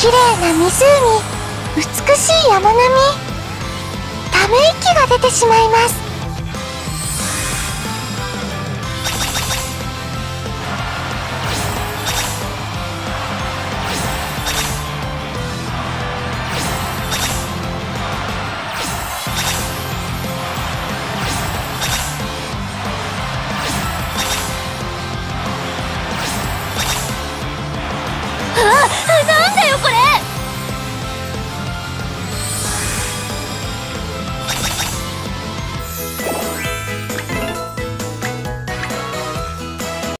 綺麗な湖。美しい山並み。ため息が出てしまいます。